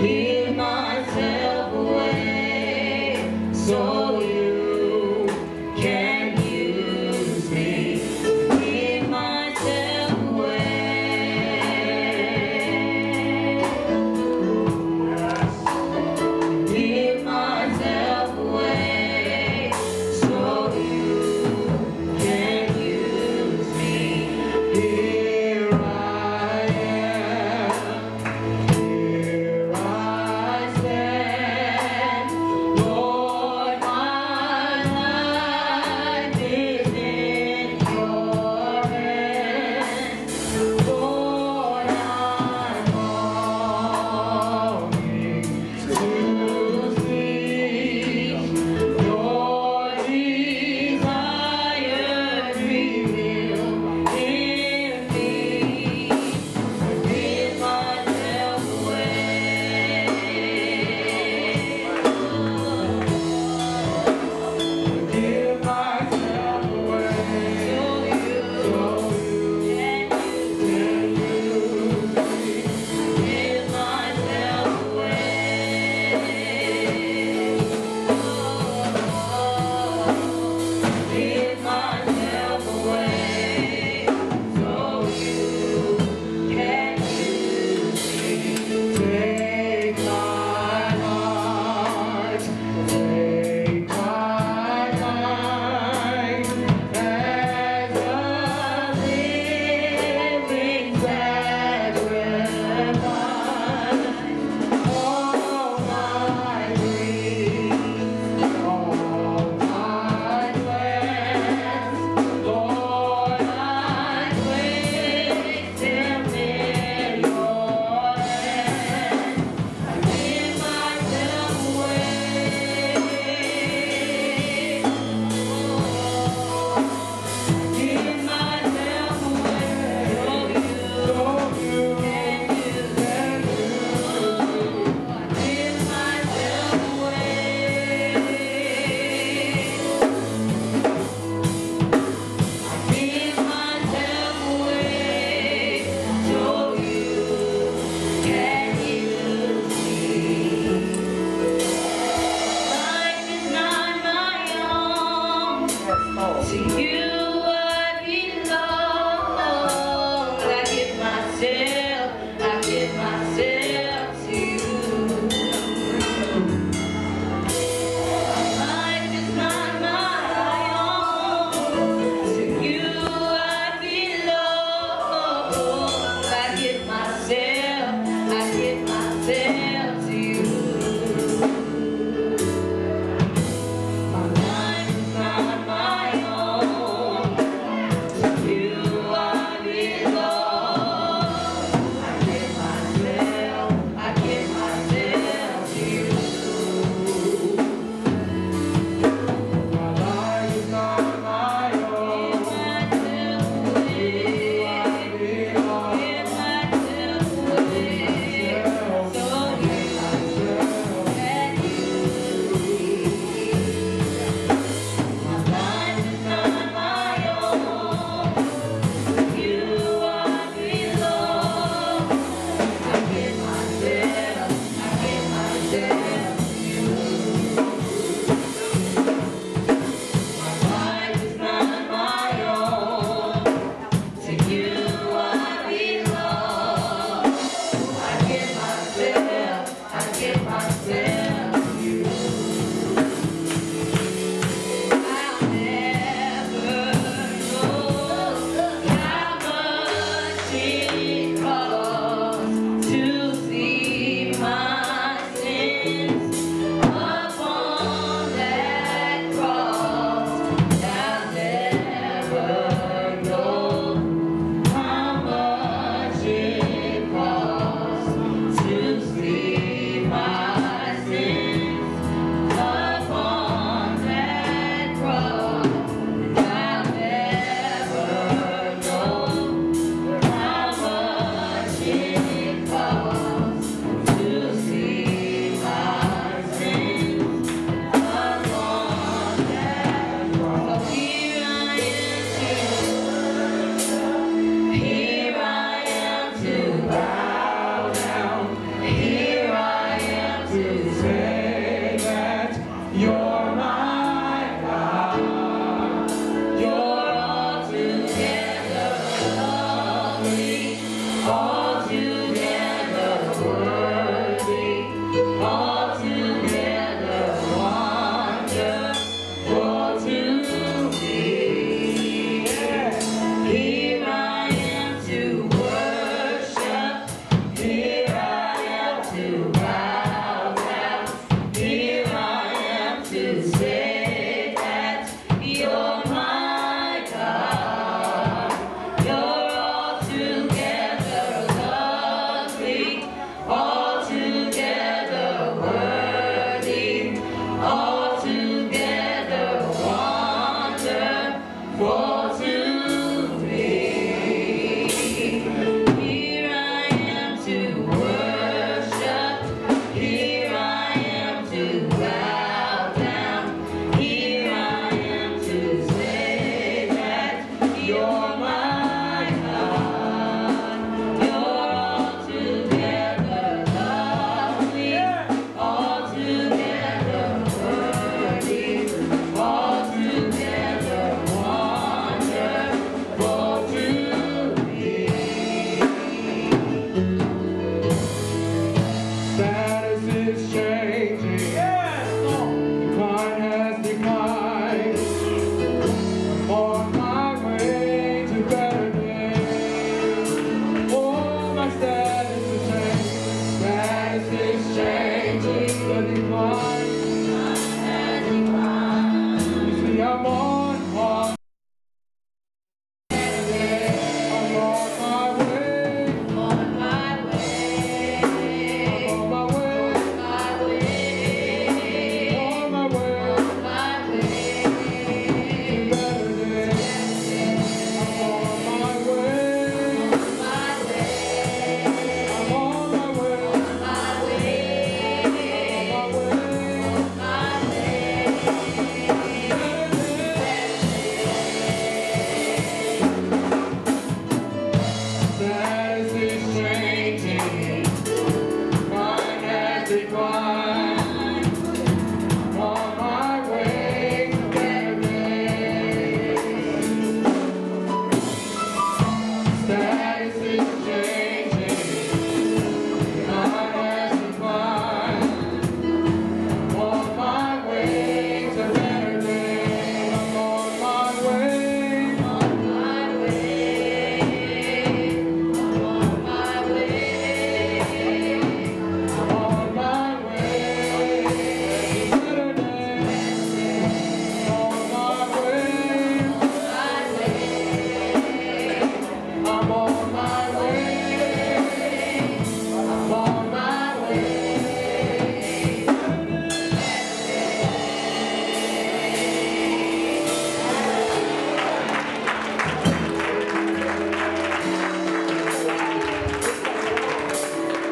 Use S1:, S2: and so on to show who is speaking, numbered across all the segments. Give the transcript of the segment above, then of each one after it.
S1: He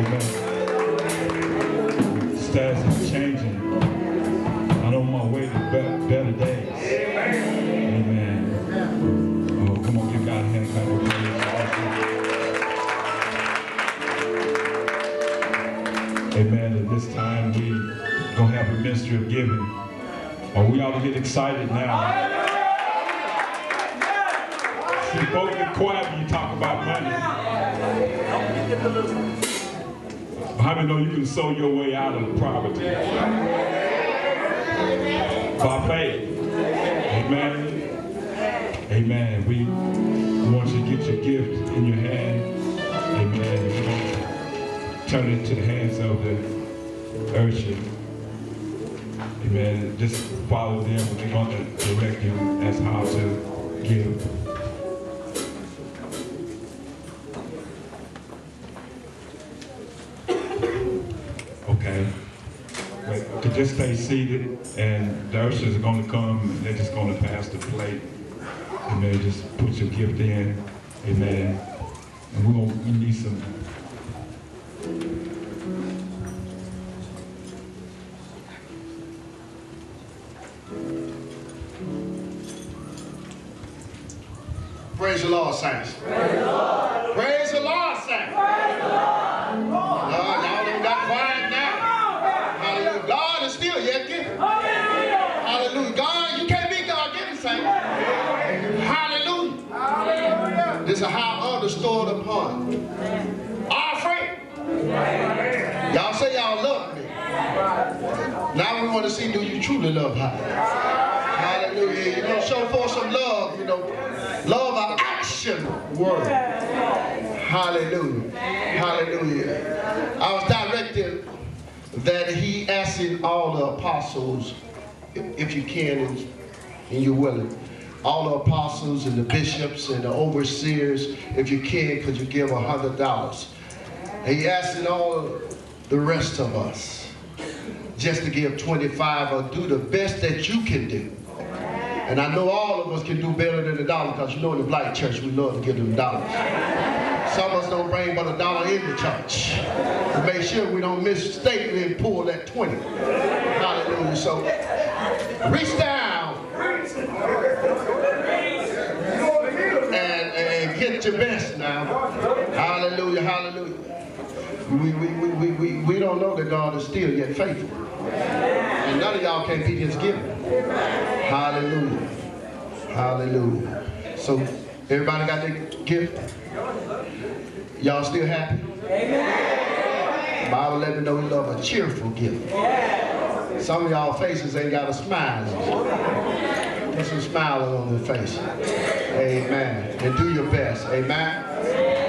S1: Amen. Stats are changing. I'm on my way to be- better days. Amen. Oh, come on, give God a hand clap of praise. Amen. At this time, we gonna have a ministry of giving. Oh, we ought to get excited now. See, folks get quiet when you talk about money. How many know you can sow your way out of poverty? By faith. Amen. Amen. We want you to get your gift in your hand. Amen. Turn it to the hands of the usher. Amen. Just follow them. They're going to direct you as how to give. Okay. But to just stay seated, and the ushers are going to come, and they're just going to pass the plate. Amen. Just put your gift in. Amen. And we're we need some.
S2: Praise the Lord, saints. Others stored upon our friend. Y'all say y'all love me. Now we want to see, do you truly love her? Hallelujah. You know, show forth some love, you know. Love an action word. Hallelujah. Hallelujah. I was directed that he asking all the apostles, if you can and, and you're willing, all the apostles and the bishops and the overseers, if you can, could you give a hundred dollars? And he asking all the rest of us just to give 25 or do the best that you can do. And I know all of us can do better than a dollar because you know in the black church we love to give them dollars. Some of us don't bring but a dollar in the church. To make sure we don't mistakenly pull that 20. Hallelujah. So reach down and, get your best now. Hallelujah, hallelujah. We, we, we, we, we, we don't know that God is still yet faithful. And none of y'all can't be his giver. Hallelujah. Hallelujah. So everybody got their gift? Y'all still happy? Amen. Bible let me know we love a cheerful gift. Some of y'all faces ain't got a smile on. Put some smile on your face. Amen. And do your best. Amen.